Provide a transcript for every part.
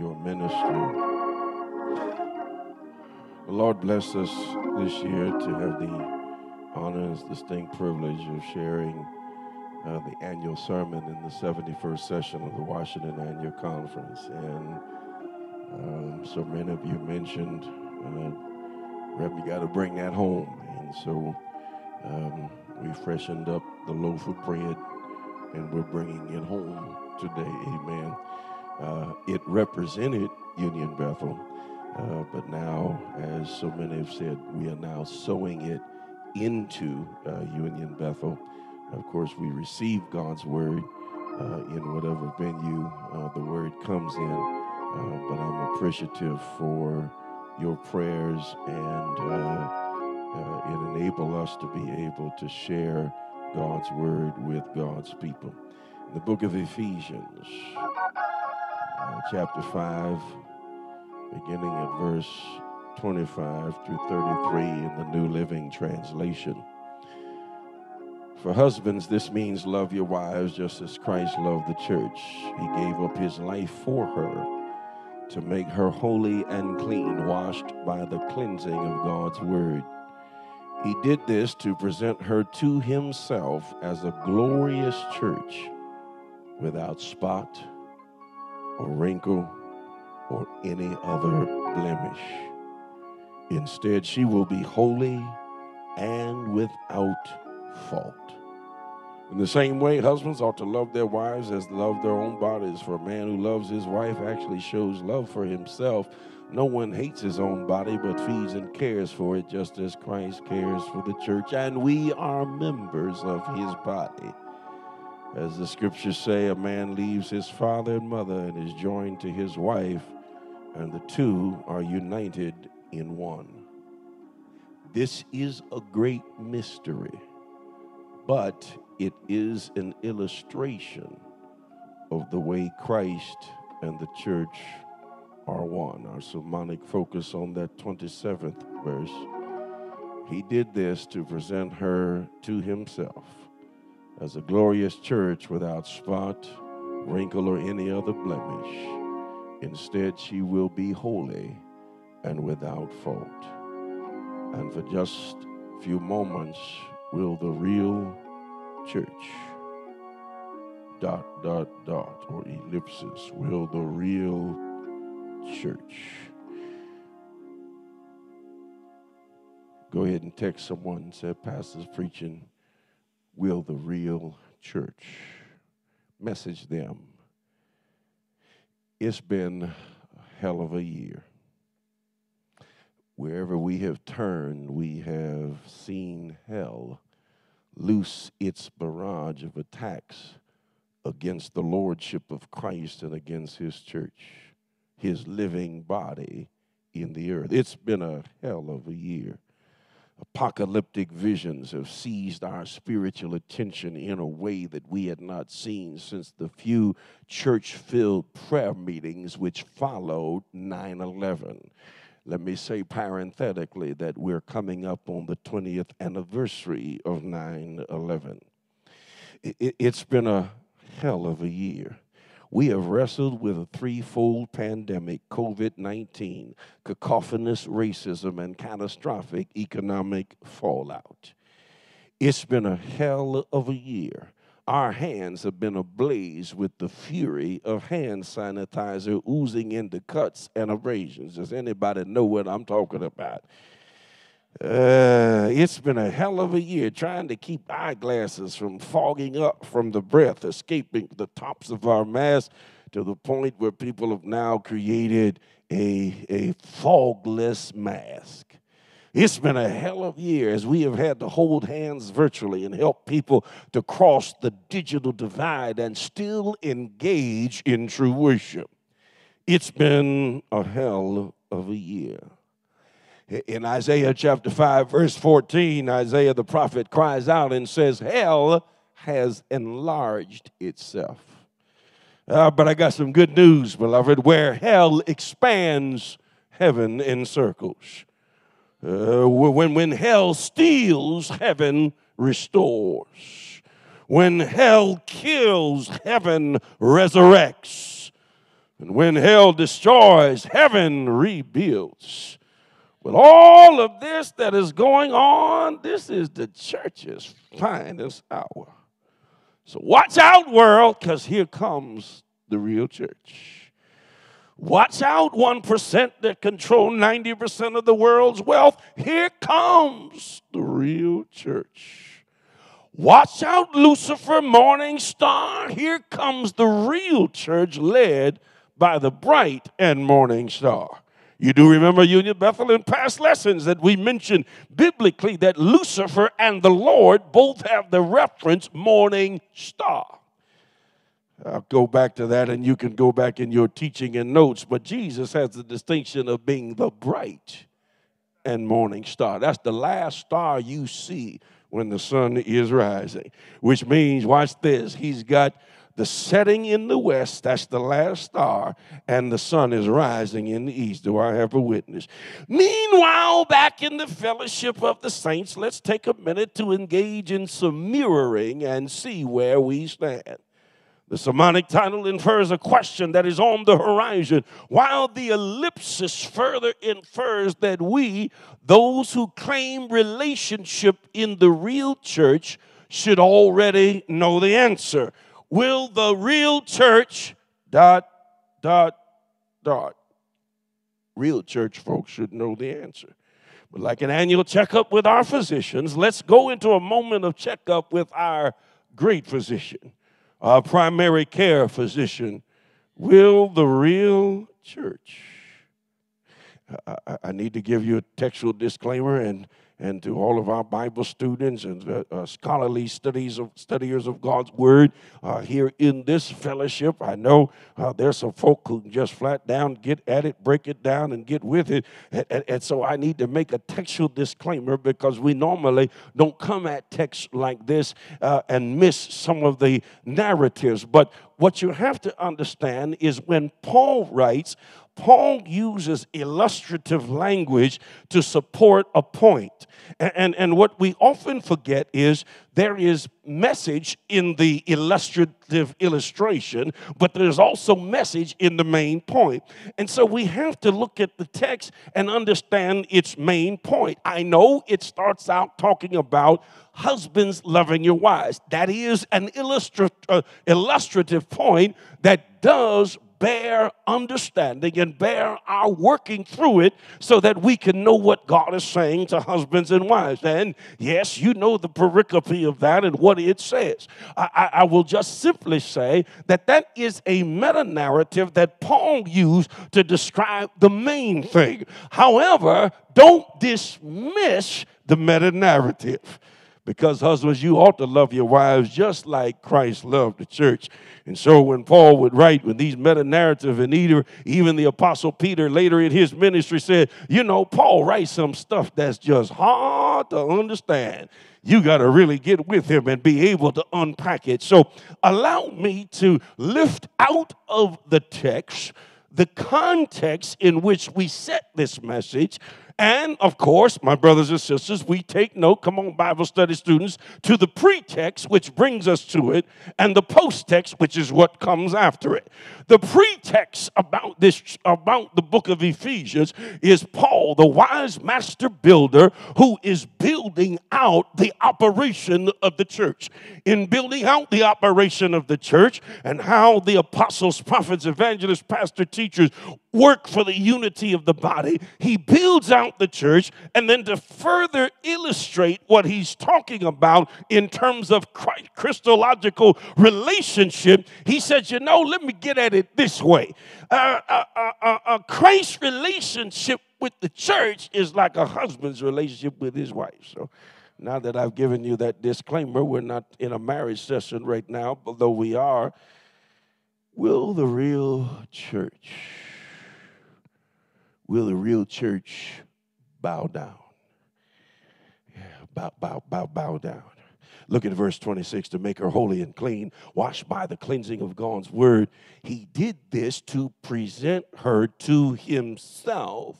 your ministry. The Lord bless us this year to have the honor and distinct privilege of sharing uh, the annual sermon in the 71st session of the Washington Annual Conference. And um, so many of you mentioned, uh, Reb, you got to bring that home. And so um, we freshened up the loaf of bread and we're bringing it home today. Amen. Uh, it represented Union Bethel, uh, but now, as so many have said, we are now sowing it into uh, Union Bethel. Of course, we receive God's word uh, in whatever venue uh, the word comes in, uh, but I'm appreciative for your prayers and it enable us to be able to share God's word with God's people. The book of Ephesians, uh, chapter 5, beginning at verse 25 through 33 in the New Living Translation. For husbands, this means love your wives just as Christ loved the church. He gave up his life for her to make her holy and clean, washed by the cleansing of God's word. He did this to present her to himself as a glorious church without spot or wrinkle or any other blemish. Instead, she will be holy and without fault. In the same way, husbands ought to love their wives as they love their own bodies. For a man who loves his wife actually shows love for himself. No one hates his own body, but feeds and cares for it, just as Christ cares for the church. And we are members of his body. As the scriptures say, a man leaves his father and mother and is joined to his wife, and the two are united in one. This is a great mystery, but it is an illustration of the way Christ and the church are one. Our sermonic focus on that 27th verse. He did this to present her to himself as a glorious church without spot, wrinkle, or any other blemish. Instead, she will be holy and without fault. And for just a few moments, will the real church, dot, dot, dot, or ellipsis, will the real church. Go ahead and text someone and say, Pastor's preaching, will the real church. Message them. It's been a hell of a year. Wherever we have turned, we have seen hell loose its barrage of attacks against the lordship of Christ and against his church, his living body in the earth. It's been a hell of a year. Apocalyptic visions have seized our spiritual attention in a way that we had not seen since the few church filled prayer meetings which followed 9 11. Let me say parenthetically that we're coming up on the 20th anniversary of 9 11. It's been a hell of a year. We have wrestled with a threefold pandemic COVID 19, cacophonous racism, and catastrophic economic fallout. It's been a hell of a year our hands have been ablaze with the fury of hand sanitizer oozing into cuts and abrasions. Does anybody know what I'm talking about? Uh, it's been a hell of a year trying to keep eyeglasses from fogging up from the breath escaping the tops of our masks to the point where people have now created a, a fogless mask. It's been a hell of a year as we have had to hold hands virtually and help people to cross the digital divide and still engage in true worship. It's been a hell of a year. In Isaiah chapter 5, verse 14, Isaiah the prophet cries out and says, Hell has enlarged itself. Uh, but I got some good news, beloved. Where hell expands, heaven encircles. Uh, when, when hell steals, heaven restores. When hell kills, heaven resurrects. And when hell destroys, heaven rebuilds. With all of this that is going on, this is the church's finest hour. So watch out, world, because here comes the real church. Watch out, 1% that control 90% of the world's wealth. Here comes the real church. Watch out, Lucifer, morning star. Here comes the real church led by the bright and morning star. You do remember Union Bethel in past lessons that we mentioned biblically that Lucifer and the Lord both have the reference morning star. I'll go back to that and you can go back in your teaching and notes, but Jesus has the distinction of being the bright and morning star. That's the last star you see when the sun is rising, which means, watch this, he's got the setting in the west, that's the last star, and the sun is rising in the east. Do I have a witness? Meanwhile, back in the fellowship of the saints, let's take a minute to engage in some mirroring and see where we stand. The sermonic title infers a question that is on the horizon, while the ellipsis further infers that we, those who claim relationship in the real church, should already know the answer. Will the real church, dot, dot, dot. Real church folks should know the answer. But like an annual checkup with our physicians, let's go into a moment of checkup with our great physician, our primary care physician. Will the real church? I, I need to give you a textual disclaimer and and to all of our Bible students and uh, uh, scholarly studies of studiers of God's Word uh, here in this fellowship. I know uh, there's some folk who can just flat down get at it, break it down, and get with it. And, and, and so I need to make a textual disclaimer because we normally don't come at texts like this uh, and miss some of the narratives. But what you have to understand is when Paul writes, Paul uses illustrative language to support a point. And, and, and, what we often forget is there is message in the illustrative illustration, but there's also message in the main point. And so we have to look at the text and understand its main point. I know it starts out talking about husbands loving your wives. That is an illustra- uh, illustrative point that does bear understanding and bear our working through it so that we can know what God is saying to husbands and wives. And yes, you know the pericope of that and what it says. I, I, I will just simply say that that is a meta narrative that Paul used to describe the main thing. However, don't dismiss the meta narrative. Because, husbands, you ought to love your wives just like Christ loved the church. And so, when Paul would write with these meta narrative, and either, even the Apostle Peter later in his ministry said, You know, Paul writes some stuff that's just hard to understand. You got to really get with him and be able to unpack it. So, allow me to lift out of the text the context in which we set this message and of course, my brothers and sisters, we take note, come on, Bible study students, to the pretext, which brings us to it, and the post text, which is what comes after it. The pretext about this, about the book of Ephesians, is Paul, the wise master builder, who is building out the operation of the church. In building out the operation of the church and how the apostles, prophets, evangelists, pastor, teachers work for the unity of the body, he builds out the church. And then to further illustrate what he's talking about in terms of Christological relationship, he says, You know, let me get at it this way. Uh, uh, uh, relationship with the church is like a husband's relationship with his wife. So now that I've given you that disclaimer, we're not in a marriage session right now, although we are. Will the real church will the real church bow down? Yeah, bow, bow, bow, bow down. Look at verse 26 to make her holy and clean, washed by the cleansing of God's word. He did this to present her to himself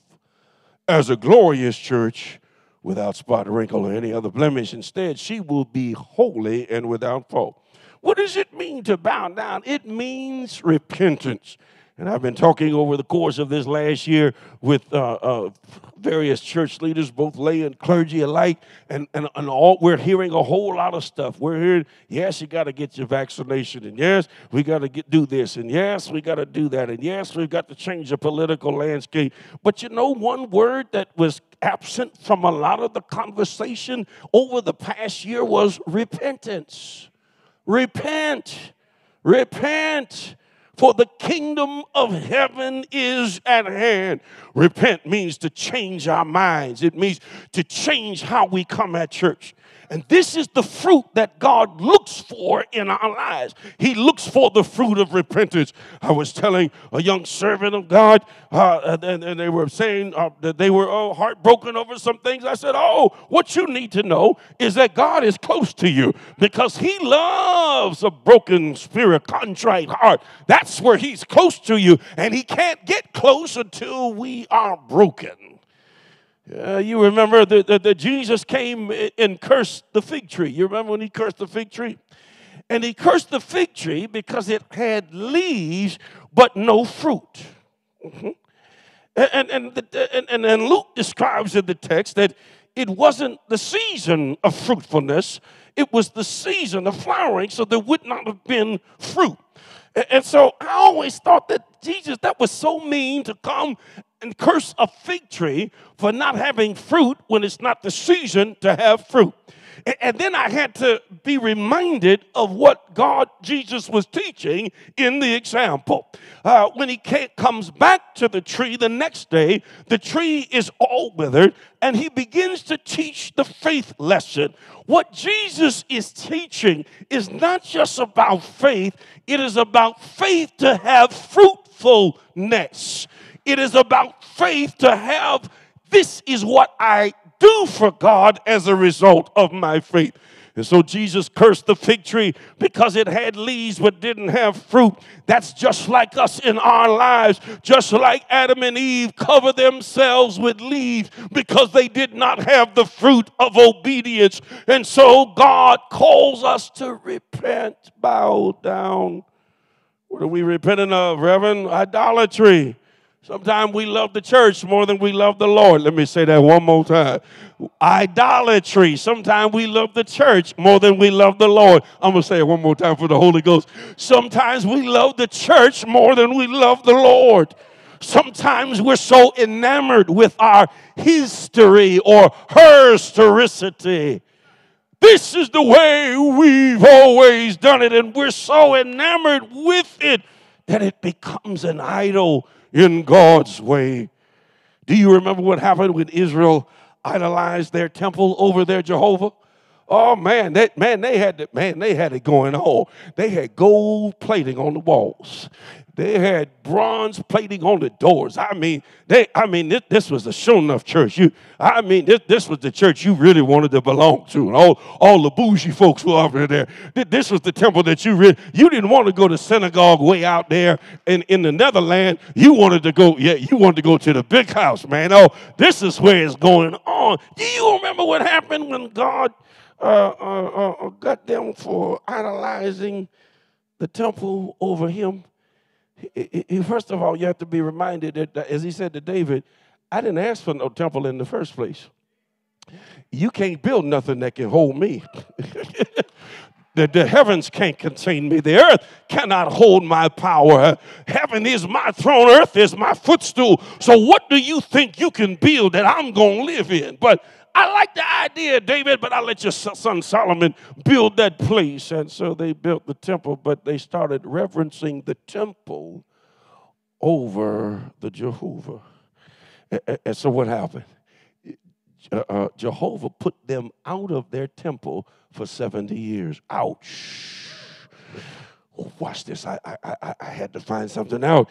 as a glorious church without spot, wrinkle, or any other blemish. Instead, she will be holy and without fault. What does it mean to bow down? It means repentance. And I've been talking over the course of this last year with uh, uh, various church leaders, both lay and clergy alike, and, and, and all we're hearing a whole lot of stuff. We're hearing, yes, you got to get your vaccination, and yes, we got to do this, and yes, we got to do that, and yes, we've got to change the political landscape. But you know, one word that was absent from a lot of the conversation over the past year was repentance. Repent. Repent for the kingdom of heaven is at hand. Repent means to change our minds, it means to change how we come at church. And this is the fruit that God looks for in our lives. He looks for the fruit of repentance. I was telling a young servant of God, uh, and, and, they were saying uh, that they were oh, heartbroken over some things. I said, Oh, what you need to know is that God is close to you because He loves a broken spirit, contrite heart. That's where He's close to you, and He can't get close until we are broken. Uh, you remember that, Jesus came and cursed the fig tree. You remember when he cursed the fig tree? And he cursed the fig tree because it had leaves but no fruit. Mm-hmm. And, and, the, and, and Luke describes in the text that it wasn't the season of fruitfulness, it was the season of flowering, so there would not have been fruit. And so I always thought that Jesus, that was so mean to come and curse a fig tree for not having fruit when it's not the season to have fruit. And then I had to be reminded of what God, Jesus, was teaching in the example. Uh, when he comes back to the tree the next day, the tree is all withered, and he begins to teach the faith lesson. What Jesus is teaching is not just about faith, it is about faith to have fruitfulness. It is about faith to have this is what I do for God as a result of my faith. And so Jesus cursed the fig tree because it had leaves but didn't have fruit. That's just like us in our lives, just like Adam and Eve cover themselves with leaves because they did not have the fruit of obedience. And so God calls us to repent, bow down. What are we repenting of, Reverend? Idolatry. Sometimes we love the church more than we love the Lord. Let me say that one more time. Idolatry. Sometimes we love the church more than we love the Lord. I'm going to say it one more time for the Holy Ghost. Sometimes we love the church more than we love the Lord. Sometimes we're so enamored with our history or her historicity. This is the way we've always done it, and we're so enamored with it that it becomes an idol in God's way. Do you remember what happened when Israel idolized their temple over their Jehovah? Oh man, that man they had it, man, they had it going on. They had gold plating on the walls. They had bronze plating on the doors. I mean, they, I mean, this, this was a show enough church. You, I mean, this, this was the church you really wanted to belong to. And all, all the bougie folks were over there. This was the temple that you really, you didn't want to go to synagogue way out there in, in the Netherlands. You wanted to go, yeah, you wanted to go to the big house, man. Oh, this is where it's going on. Do you remember what happened when God uh, uh, uh, got them for idolizing the temple over him? First of all, you have to be reminded that, as he said to David, I didn't ask for no temple in the first place. You can't build nothing that can hold me. the, the heavens can't contain me. The earth cannot hold my power. Heaven is my throne, earth is my footstool. So, what do you think you can build that I'm going to live in? But I like the idea, David, but I'll let your son Solomon build that place. And so they built the temple, but they started reverencing the temple over the Jehovah. And so what happened? Uh, Jehovah put them out of their temple for 70 years. Ouch. Watch this. I, I, I had to find something out.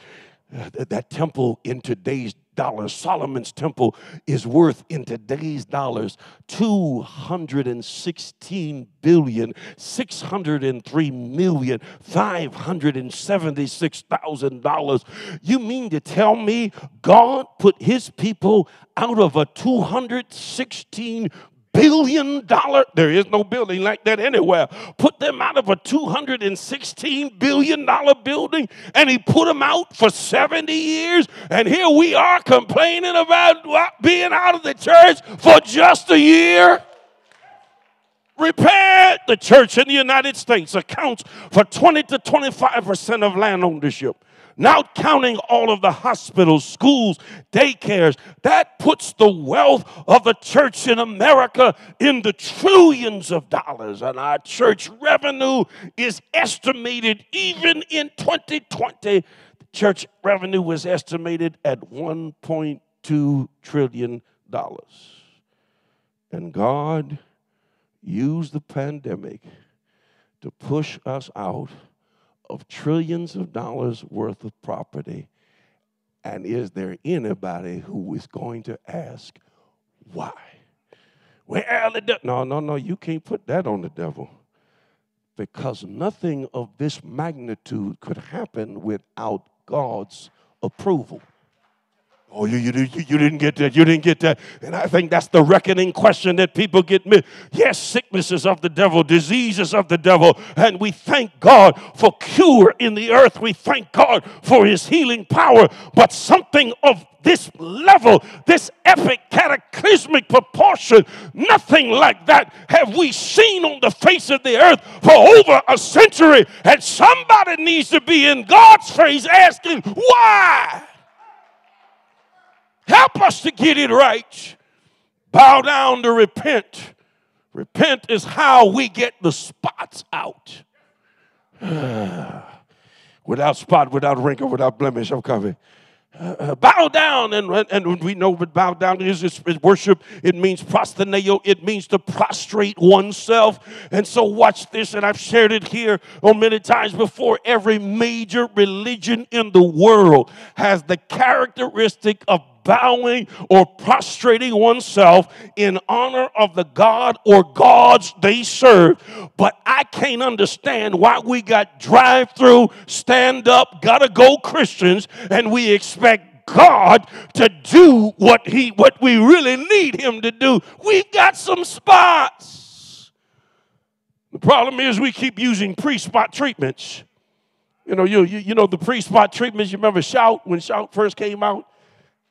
That temple in today's dollars. Solomon's temple is worth in today's dollars 216 billion 603 million 576,000 dollars. You mean to tell me God put his people out of a 216 billion dollar there is no building like that anywhere. Put them out of a 216 billion dollar building and he put them out for 70 years and here we are complaining about being out of the church for just a year. Repent the church in the united states accounts for 20 to 25 percent of land ownership not counting all of the hospitals, schools, daycares. That puts the wealth of the church in America in the trillions of dollars. And our church revenue is estimated, even in 2020, church revenue was estimated at $1.2 trillion. And God used the pandemic to push us out of trillions of dollars worth of property. And is there anybody who is going to ask why? Well, the devil. No, no, no, you can't put that on the devil. Because nothing of this magnitude could happen without God's approval. Oh, you, you, you, you didn't get that. You didn't get that. And I think that's the reckoning question that people get. Me. Yes, sicknesses of the devil, diseases of the devil. And we thank God for cure in the earth. We thank God for his healing power. But something of this level, this epic cataclysmic proportion, nothing like that have we seen on the face of the earth for over a century. And somebody needs to be in God's face asking, why? Help us to get it right. Bow down to repent. Repent is how we get the spots out. without spot, without wrinkle, without blemish, I'm coming. Uh, uh, bow down, and, and we know what bow down is, is, is worship. It means proskuneo. It means to prostrate oneself. And so, watch this, and I've shared it here on many times before. Every major religion in the world has the characteristic of bowing or prostrating oneself in honor of the God or gods they serve. But I can't understand why we got drive through, stand up, gotta go Christians, and we expect God to do what he what we really need him to do. We've got some spots. The problem is we keep using pre-spot treatments. You know, you, you, you know the pre-spot treatments. You remember Shout when Shout first came out?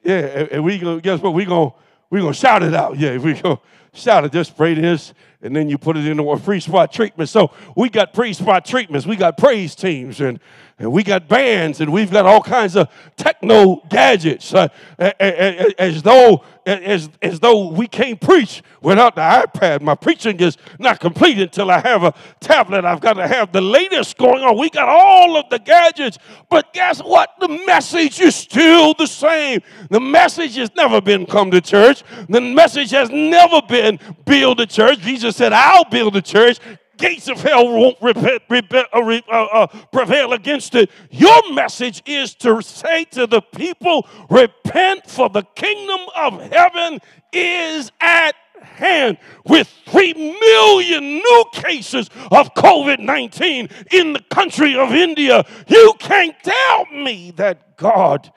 Yeah, and we go, guess what? We going we gonna shout it out. Yeah, we go shout it. Just spray this, and then you put it into a free spot treatment. So we got free spot treatments. We got praise teams, and and we got bands and we've got all kinds of techno gadgets uh, as though as, as though we can't preach without the ipad. My preaching is not complete until i have a tablet. I've got to have the latest going on. We got all of the gadgets but guess what? The message is still the same. The message has never been come to church. The message has never been build a church. Jesus said i'll build a church gates of hell won't uh, uh, uh, prevail against it. Your message is to say to the people, repent, for the kingdom of heaven is at hand with 3 million new cases of COVID 19 in the country of India. You can't tell me that God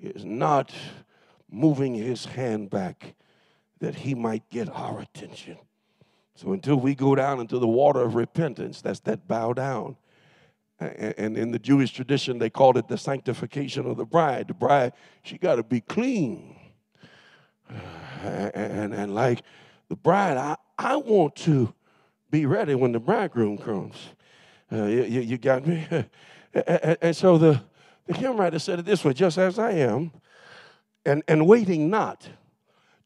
is not moving his hand back that he might get our attention. So until we go down into the water of repentance, that's that bow down. And in the Jewish tradition, they called it the sanctification of the bride. The bride, she got to be clean. And, and, like the bride, I, I want to be ready when the bridegroom comes. Uh, you, you, got me? and, and, so the, the hymn writer said it this way just as I am, and, and waiting not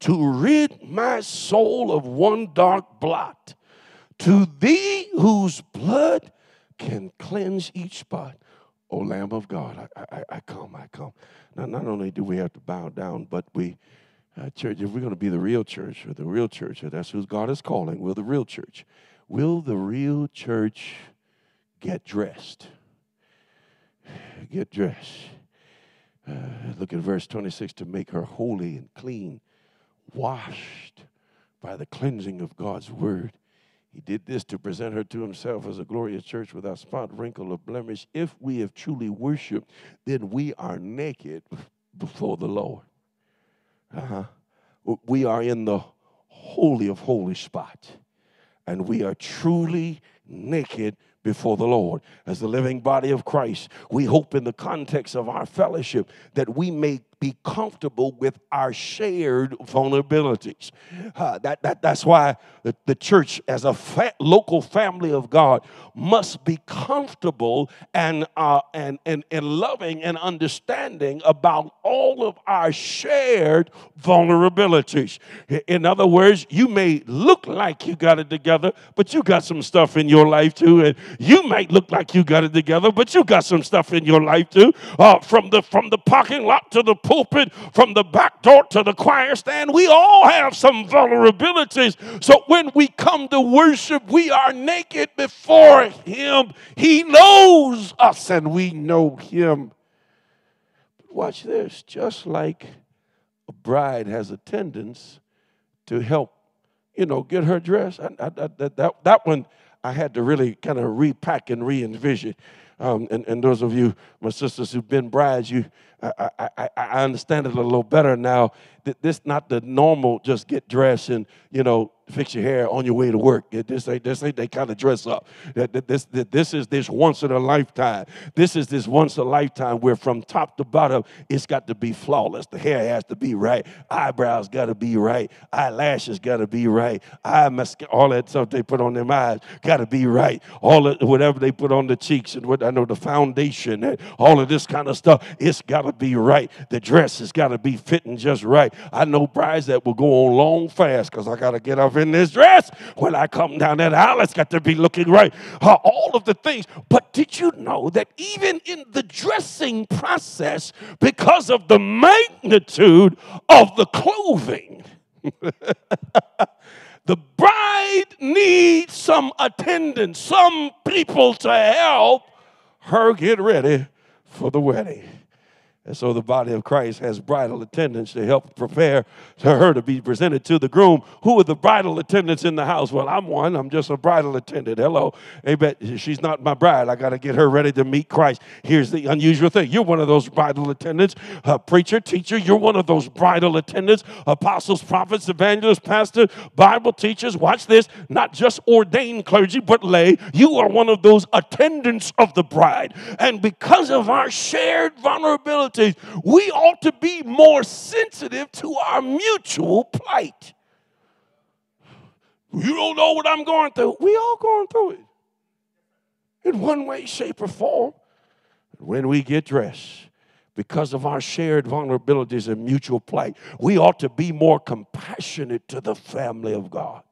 to rid my soul of one dark blot. To thee, whose blood can cleanse each spot. O Lamb of God, I, I, I come, I come. Now, not only do we have to bow down, but we, uh, church, if we're going to be the real church, or the real church, or that's who God is calling, will the real church, will the real church get dressed? Get dressed. Uh, look at verse 26 to make her holy and clean washed by the cleansing of God's word. He did this to present her to himself as a glorious church without spot, wrinkle, or blemish. If we have truly worshiped, then we are naked before the Lord. Uh-huh. We are in the holy of holy spot. And we are truly naked before the Lord. As the living body of Christ, we hope in the context of our fellowship that we may be comfortable with our shared vulnerabilities. Uh, that, that, that's why the, the church, as a fa- local family of God, must be comfortable and, uh, and, and, and loving and understanding about all of our shared vulnerabilities. In other words, you may look like you got it together, but you got some stuff in your life too. And you might look like you got it together, but you got some stuff in your life too. Uh, from the from the parking lot to the pulpit, from the back door to the choir stand. We all have some vulnerabilities. So when we come to worship, we are naked before Him. He knows us and we know Him. But watch this just like a bride has a tendency to help, you know, get her dress. I, I, I, that, that one I had to really kind of repack and re envision. Um, and, and those of you, my sisters who've been brides, you, I, I, I understand it a little better now. That this not the normal just get dressed and you know fix your hair on your way to work. This ain't this ain't they kind of dress up. That this this is this once in a lifetime. This is this once a lifetime where from top to bottom it's got to be flawless. The hair has to be right. Eyebrows got to be right. Eyelashes got to be right. Eye mascara, all that stuff they put on them eyes got to be right. All of, whatever they put on the cheeks and what I know the foundation and all of this kind of stuff. It's got to be right. The dress has got to be fitting just right. I know brides that will go on long fast because I got to get up in this dress when I come down that aisle. It's got to be looking right. Uh, all of the things. But did you know that even in the dressing process, because of the magnitude of the clothing, the bride needs some attendance, some people to help her get ready for the wedding. And so the body of Christ has bridal attendants to help prepare to her to be presented to the groom. Who are the bridal attendants in the house? Well, I'm one. I'm just a bridal attendant. Hello. Amen. She's not my bride. I got to get her ready to meet Christ. Here's the unusual thing you're one of those bridal attendants. A preacher, teacher, you're one of those bridal attendants. Apostles, prophets, evangelists, pastors, Bible teachers. Watch this. Not just ordained clergy, but lay. You are one of those attendants of the bride. And because of our shared vulnerability, we ought to be more sensitive to our mutual plight. You don't know what I'm going through. We all going through it in one way, shape, or form. When we get dressed, because of our shared vulnerabilities and mutual plight, we ought to be more compassionate to the family of God.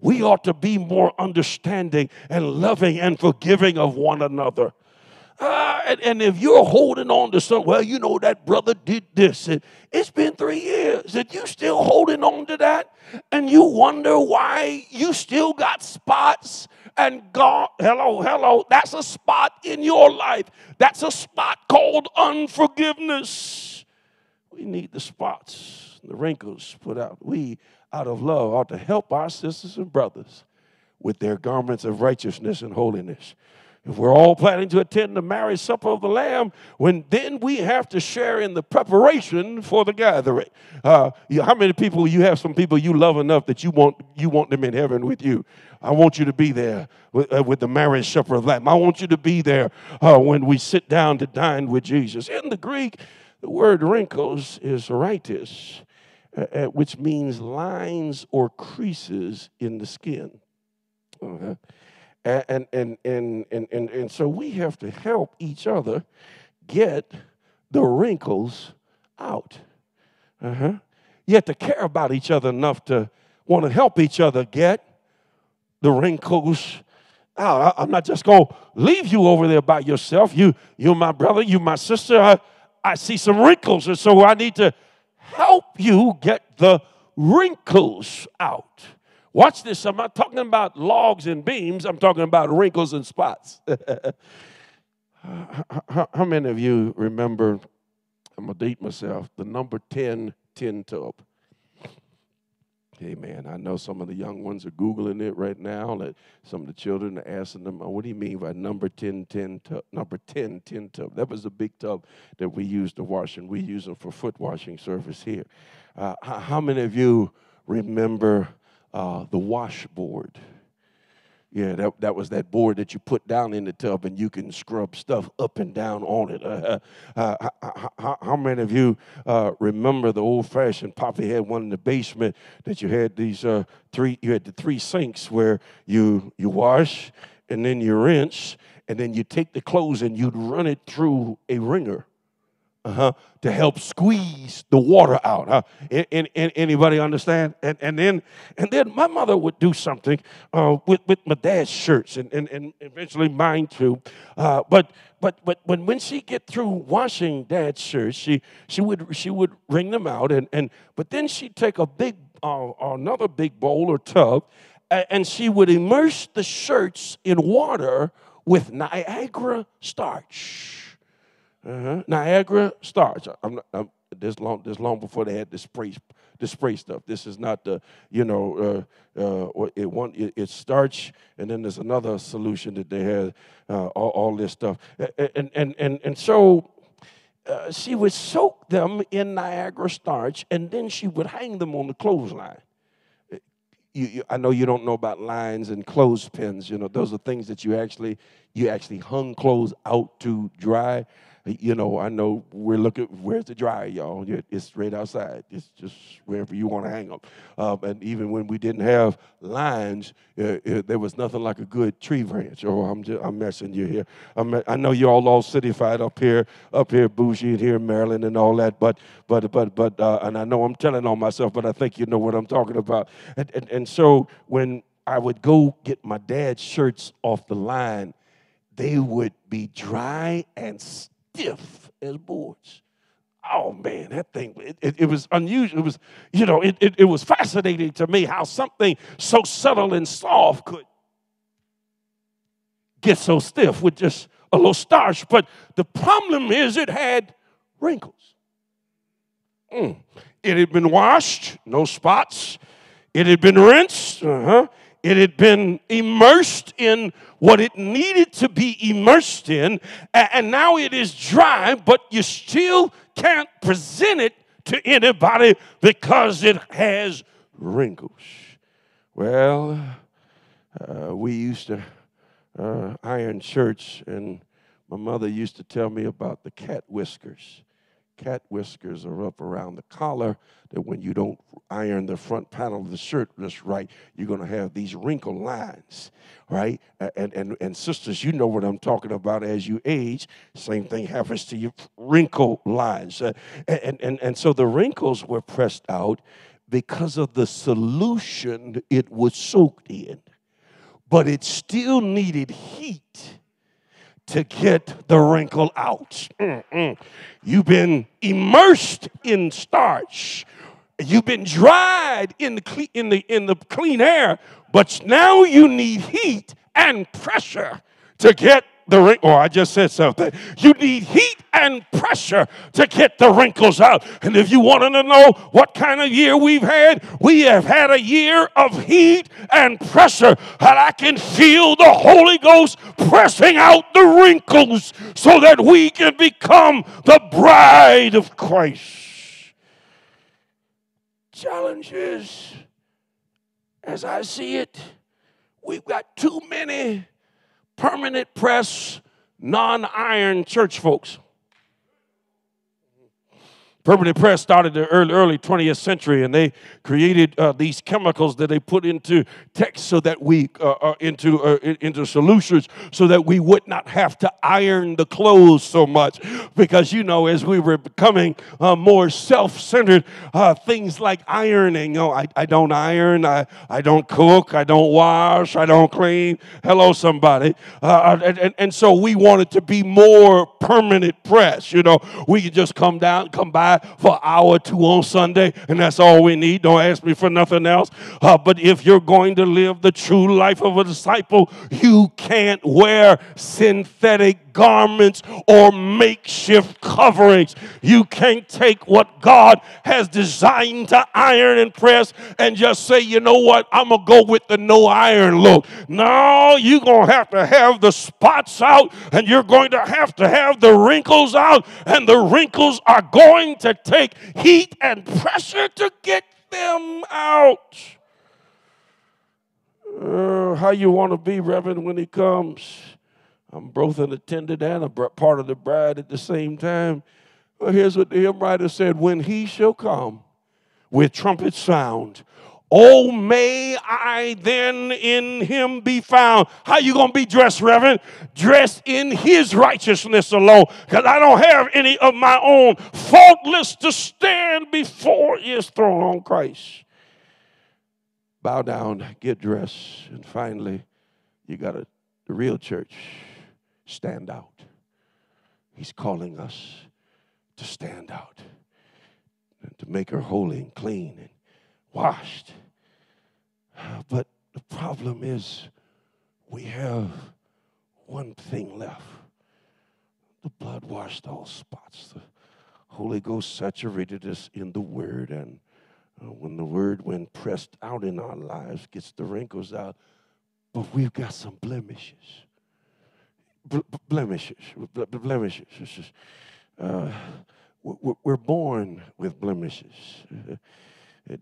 We ought to be more understanding and loving and forgiving of one another. Uh, and, and, if you're holding on to something, well, you know, that brother did this, and it's been three years, and you still holding on to that, and you wonder why you still got spots, and God, hello, hello, that's a spot in your life. That's a spot called unforgiveness. We need the spots, the wrinkles put out. We, out of love, ought to help our sisters and brothers with their garments of righteousness and holiness. If we're all planning to attend the marriage supper of the Lamb, when then we have to share in the preparation for the gathering. Uh, how many people you have? Some people you love enough that you want you want them in heaven with you. I want you to be there with, uh, with the marriage supper of the Lamb. I want you to be there uh, when we sit down to dine with Jesus. In the Greek, the word wrinkles is ritis, uh, uh, which means lines or creases in the skin. Uh-huh. And, and, and, and, and, and so we have to help each other get the wrinkles out. Uh-huh. You have to care about each other enough to want to help each other get the wrinkles out. I'm not just going to leave you over there by yourself. You, you're my brother, you my sister. I, I see some wrinkles, and so I need to help you get the wrinkles out. Watch this. I'm not talking about logs and beams, I'm talking about wrinkles and spots. how, many of you remember? I'm going to date myself, the number 10 tin tub. Hey man, I know some of the young ones are Googling it right now. That some of the children are asking them, oh, what do you mean by number 10, tin tub? Number 10, tin tub. That was a big tub that we used to wash, and we use them for foot washing service here. Uh, how many of you remember uh, the washboard. Yeah, that, that was that board that you put down in the tub and you can scrub stuff up and down on it. Uh, uh, how, how, how, many of you uh, remember the old fashioned? Poppy had one in the basement that you had these uh, three, you had the three sinks where you, you wash and then you rinse and then you take the clothes and you'd run it through a wringer uh-huh, to help squeeze the water out. Huh? Anybody understand? And, and then and then my mother would do something uh, with, with my dad's shirts and, and, and eventually mine too. Uh, but but but when, when she get through washing dad's shirts, she she would she would wring them out and, and but then she'd take a big uh, another big bowl or tub and she would immerse the shirts in water with Niagara starch. Uh-huh. Niagara starch. I'm, I'm, this long this long before they had the spray the spray stuff. This is not the you know uh, uh, it one it, it's starch and then there's another solution that they had uh, all, all, this stuff and and and and so. Uh, she would soak them in Niagara starch and then she would hang them on the clothesline. You, you, I know you don't know about lines and clothespins. You know those are things that you actually you actually hung clothes out to dry you know, I know we're looking, where's the dryer, y'all? It's right outside. It's just wherever you want to hang them. Um, and even when we didn't have lines, uh, uh, there was nothing like a good tree branch. Oh, I'm just, I'm messing you here. I'm, i know you're all all cityfied up here, up here, bougie, and here in Maryland and all that. But, but, but, but, uh, and I know I'm telling on myself, but I think you know what I'm talking about. And, and, and so when I would go get my dad's shirts off the line, they would be dry and stiff as boards. Oh man, that thing, it, it, it, was unusual. It was, you know, it, it, was fascinating to me how something so subtle and soft could get so stiff with just a little starch. But the problem is it had wrinkles. Mm. It had been washed, no spots. It had been rinsed. Uh-huh. It had been immersed in what it needed to be immersed in, and now it is dry, but you still can't present it to anybody because it has wrinkles. Well, uh, we used to uh, iron shirts, and my mother used to tell me about the cat whiskers cat whiskers are up around the collar that when you don't iron the front panel of the shirt just right, you're going to have these wrinkle lines, right? And, and, and sisters, you know what I'm talking about as you age. Same thing happens to your wrinkle lines. Uh, and, and, and so the wrinkles were pressed out because of the solution it was soaked in. But it still needed heat to get the wrinkle out. Mm-mm. You've been immersed in starch. You've been dried in the, cle- in, the, in the clean air, but now you need heat and pressure to get the wrinkle. Oh, I just said something. You need heat and pressure to get the wrinkles out. And if you wanted to know what kind of year we've had, we have had a year of heat and pressure. And I can feel the Holy Ghost pressing out the wrinkles so that we can become the bride of Christ. Challenges, as I see it, we've got too many permanent press, non iron church folks. Permanent press started in the early, early 20th century, and they created uh, these chemicals that they put into text so that we uh, uh, into uh, into solutions so that we would not have to iron the clothes so much. Because you know, as we were becoming uh, more self-centered, uh, things like ironing. Oh, I, I don't iron. I, I don't cook. I don't wash. I don't clean. Hello, somebody. And, and, and so we wanted to be more permanent press. You know, we could just come down, come by for an hour or two on Sunday, and that's all we need. Don't ask me for nothing else. Uh, but if you're going to live the true life of a disciple, you can't wear synthetic garments or makeshift coverings. You can't take what God has designed to iron and press and just say, you know what, I'm going to go with the no iron look. No, you're going to have to have the spots out and you're going to have to have the wrinkles out, and the wrinkles are going to take heat and pressure to get them out. Uh, how you want to be, Reverend, when he comes. I'm both an attendant and a part of the bride at the same time. Well, here's what the hymn writer said When he shall come with trumpet sound, Oh, may I then in him be found. How you to be dressed, Reverend? Dressed in his righteousness alone. Because I don't have any of my own. Faultless to stand before his throne on Christ. Bow down, get dressed, and finally, you got a, the real church stand out. He's calling us to stand out and to make her holy and clean and washed. But the problem is we have one thing left. The blood washed all spots. The Holy Ghost saturated us in the Word, and uh, when the Word, when pressed out in our lives, gets the wrinkles out, but we've got some blemishes blemishes, blemishes. Uh, we're born with blemishes.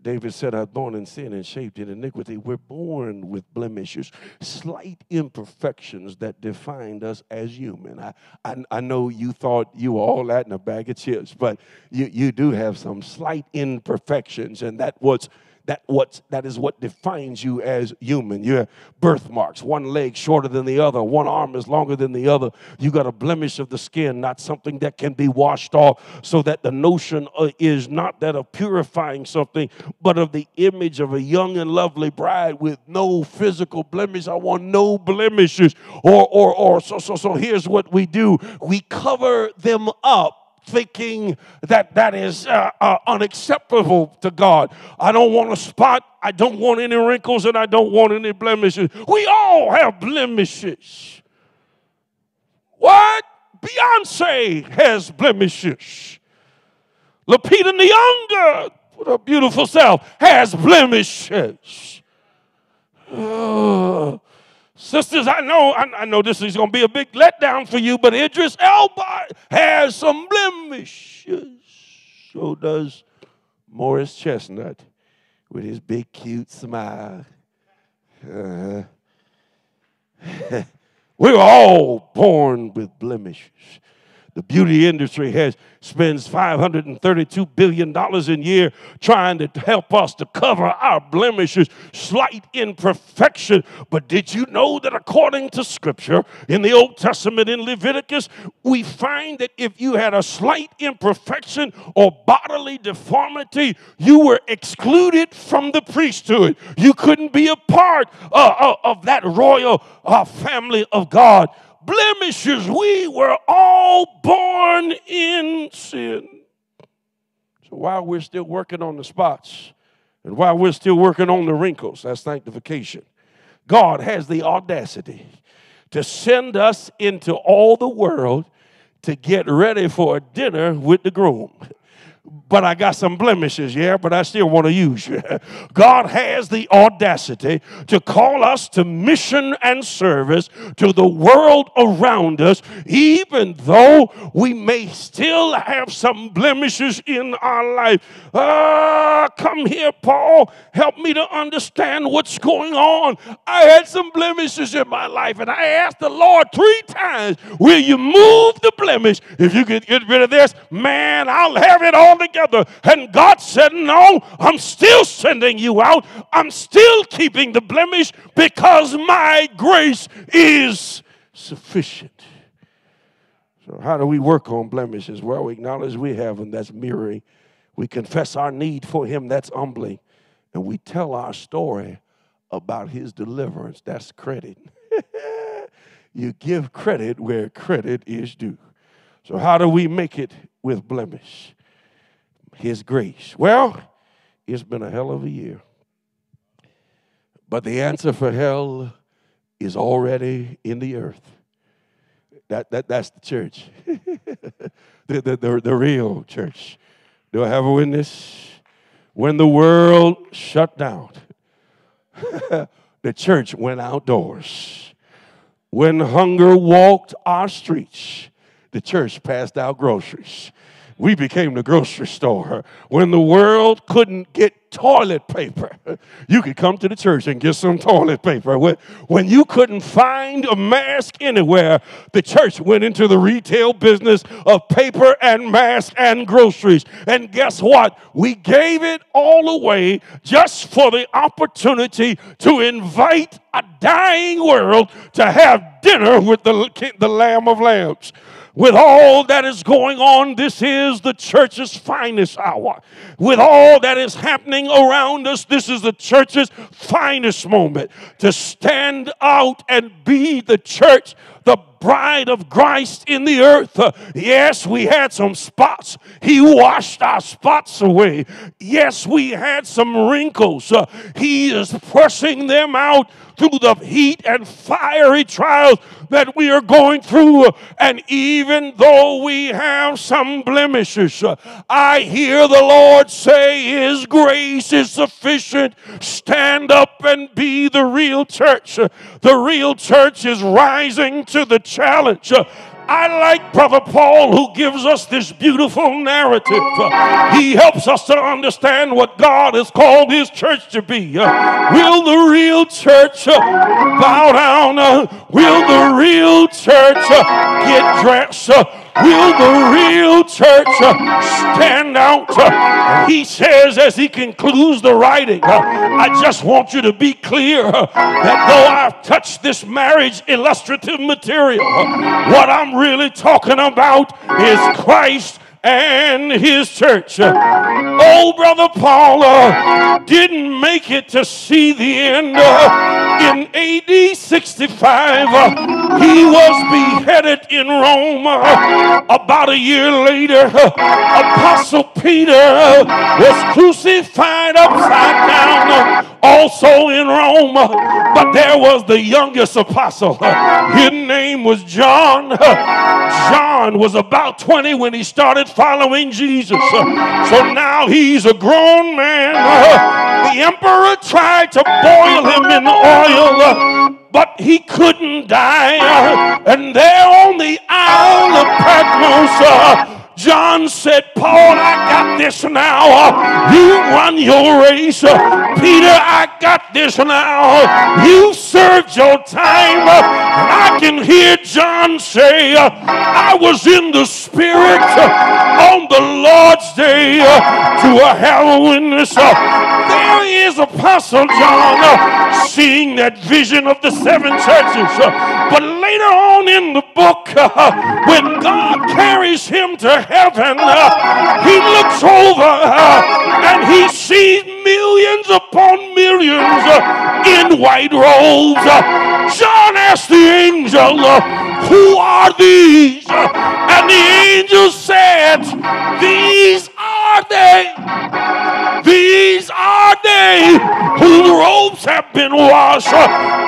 David said, I was born in sin and shaped in iniquity. We're born with blemishes, slight imperfections that defined us as human. I, I, I, know you thought you were all that in a bag of chips, but you, you do have some slight imperfections, and that was that what that is what defines you as human. You have birthmarks, one leg shorter than the other, one arm is longer than the other. You got a blemish of the skin, not something that can be washed off. So that the notion uh, is not that of purifying something, but of the image of a young and lovely bride with no physical blemish. I want no blemishes. Or or or so so so. Here's what we do: we cover them up thinking that that is uh, uh, unacceptable to God. I don't want a spot. I don't want any wrinkles and I don't want any blemishes. We all have blemishes. What? Beyonce has blemishes. Lupita Nyong'o, with her beautiful self, has blemishes. Sisters, I know, I, I know this is going to be a big letdown for you, but Idris Elba has some blemishes. So does Morris Chestnut with his big, cute smile. Uh, we're all born with blemishes. The beauty industry has spends $532 billion a year trying to help us to cover our blemishes, slight imperfection. But did you know that according to scripture in the Old Testament in Leviticus, we find that if you had a slight imperfection or bodily deformity, you were excluded from the priesthood. You couldn't be a part uh, uh of that royal uh, family of God blemishes. We were all born in sin. So while we're still working on the spots and while we're still working on the wrinkles, that's sanctification, God has the audacity to send us into all the world to get ready for a dinner with the groom but I got some blemishes, yeah, but I still want to use you. God has the audacity to call us to mission and service to the world around us, even though we may still have some blemishes in our life. Ah, come here, Paul. Help me to understand what's going on. I had some blemishes in my life, and I asked the Lord three times, Will you move the blemish? If you could get rid of this, man, I'll have it all together. And God said, No, I'm still sending you out. I'm still keeping the blemish because my grace is sufficient. So, how do we work on blemishes? Well, we acknowledge we have them, that's mirroring. We confess our need for Him, that's humbling. And we tell our story about His deliverance, that's credit. you give credit where credit is due. So, how do we make it with blemish? His grace. Well, it's been a hell of a year. But the answer for hell is already in the earth. That, that, that's the church, the, the, the, the real church. Do I have a witness? When the world shut down, the church went outdoors. When hunger walked our streets, the church passed out groceries we became the grocery store. When the world couldn't get toilet paper. You could come to the church and get some toilet paper. When you couldn't find a mask anywhere, the church went into the retail business of paper and masks and groceries. And guess what? We gave it all away just for the opportunity to invite a dying world to have dinner with the, the Lamb of Lambs with all that is going on, this is the church's finest hour. With all that is happening around us, this is the church's finest moment to stand out and be the church the bride of Christ in the earth. Yes, we had some spots. He washed our spots away. Yes, we had some wrinkles. He is pressing them out through the heat and fiery trials that we are going through. And even though we have some blemishes, I hear the Lord say, His grace is sufficient. Stand up and be the real church. The real church is rising to the challenge. Uh, I like Brother Paul who gives us this beautiful narrative. Uh, he helps us to understand what God has called his church to be. Uh, will the real church bow down? will the real church get dressed? Will the real church uh, stand out? Uh, he says as he concludes the writing, uh, I just want you to be clear that though I've touched this marriage illustrative material, what I'm really talking about is Christ and his church. Old brother Paul uh, didn't make it to see the end. Uh, in AD 65, uh, he was beheaded in Rome. Uh, about a year later, uh, Apostle Peter uh, was crucified upside down also in Rome. But there was the youngest apostle. His name was John. John was about 20 when he started following Jesus. So now he's a grown man. The emperor tried to boil him in oil but he couldn't die. And there on the Isle of Patmos, John said, Paul, I got this now. You run your race. Peter, I got this now. You served your time. I can hear John say, I was in the spirit on the Lord's day to a witness. There is Apostle John seeing that vision of the seven churches. But later on in the book, when God carries him to heaven, uh, he looks over uh, and he sees millions upon millions uh, in white robes. John asked the angel, Who are these? And the angel said, These are they. These are they whose robes have been washed.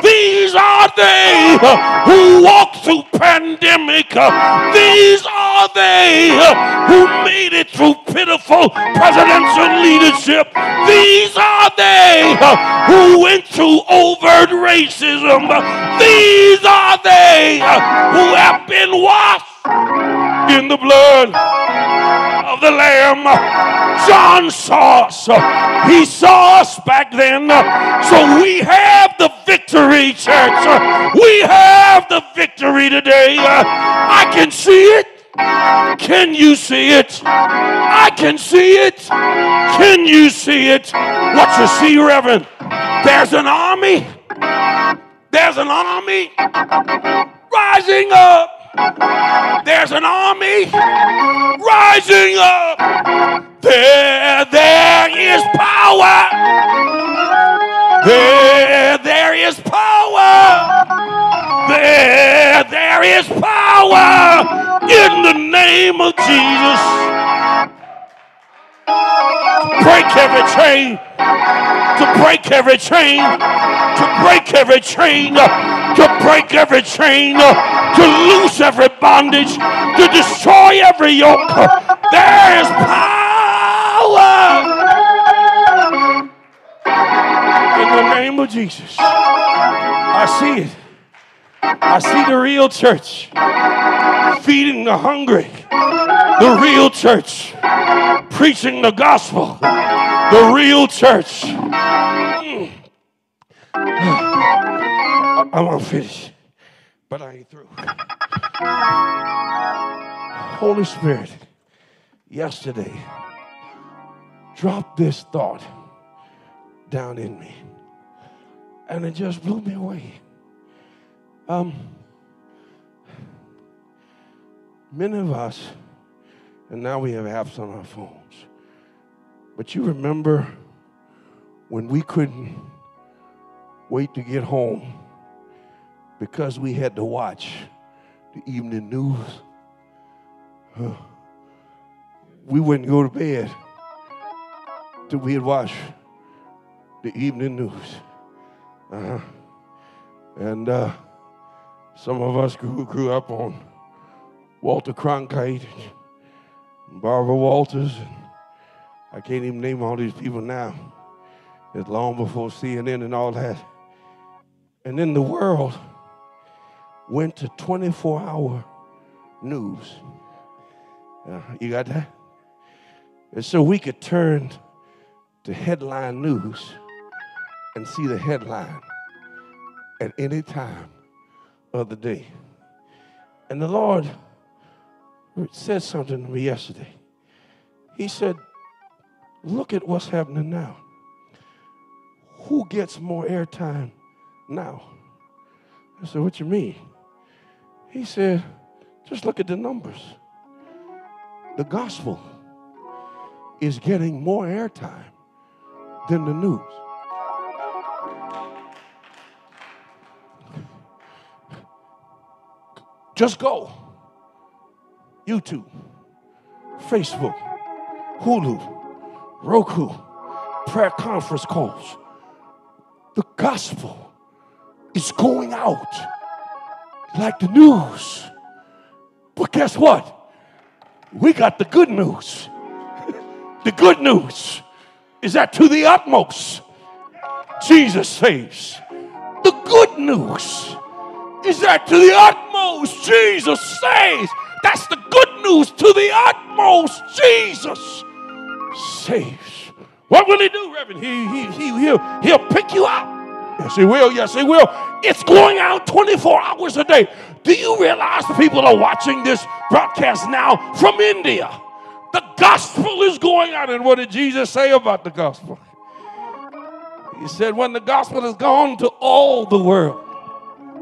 These are they who walk through pandemic. These are they who made it through pitiful presidential leadership. These are they who went through overt racism. These are they who have been washed in the blood of the Lamb. John saw us. He saw us back then. So we have the victory, church. We have the victory today. I can see it. Can you see it? I can see it. Can you see it? What you see, Reverend? There's an army. There's an army rising up. There's an army rising up. There, there is power. There, there is power. There, there is power in the name of Jesus. Break every chain, to break every chain, to break every chain, to break every chain, to loose every bondage, to destroy every yoke. There is power. In the name of Jesus. I see it. I see the real church feeding the hungry, the real church preaching the gospel, The real church. Mm. I'm gonna finish, but I ain't through. Holy Spirit, yesterday, dropped this thought down in me, and it just blew me away. Um, many of us, and now we have apps on our phones, but you remember when we couldn't wait to get home because we had to watch the evening news. Huh. We wouldn't go to bed till we had watched the evening news. Uh-huh. And uh, some of us grew, grew up on Walter Cronkite Barbara Walters. I can't even name all these people now. It's long before CNN and all that. And then the world went to 24 hour news. Uh, you got that? And so we could turn to headline news and see the headline at any time of the day. And the Lord said something to me yesterday. He said, Look at what's happening now. Who gets more airtime now. I said, What you mean? He said, Just look at the numbers. The gospel is getting more airtime than the news. Just go. YouTube, Facebook, Hulu, Roku, prayer conference calls. The gospel is going out like the news. But guess what? We got the good news. the good news is that to the utmost, Jesus saves. The good news is that to the utmost, Jesus saves. News. To the utmost, Jesus saves. What will he do, Reverend? He, he, he, he'll, he'll pick you up Yes, he will. Yes, he will. It's going out 24 hours a day. Do you realize people are watching this broadcast now from India? The gospel is going out. And what did Jesus say about the gospel? He said, When the gospel has gone to all the world,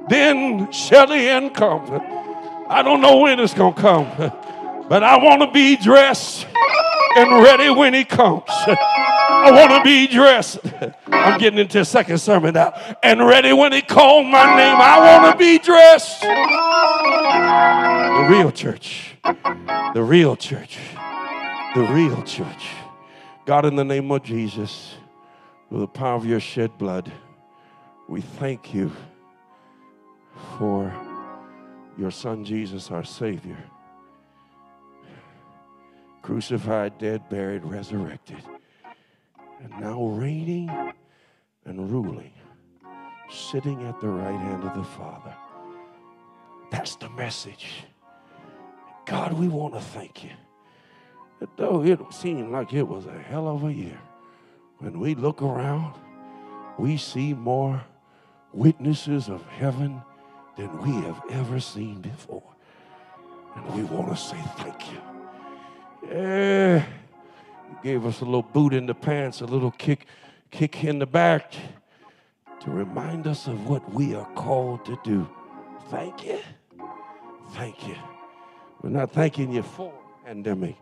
then shall the end come. I don't know when it's going to come, but I want to be dressed and ready when he comes. I want to be dressed. I'm getting into a second sermon now. And ready when he called my name. I want to be dressed. The real church. The real church. The real church. God, in the name of Jesus, with the power of your shed blood, we thank you for your son Jesus, our Savior crucified, dead, buried, resurrected, and now reigning and ruling, sitting at the right hand of the Father. That's the message. God, we want to thank you. Though it seemed like it was a hell of a year, when we look around, we see more witnesses of heaven than we have ever seen before. And we want to say thank you. Yeah. Gave us a little boot in the pants, a little kick, kick in the back to remind us of what we are called to do. Thank you. Thank you. We're not thanking you for pandemic,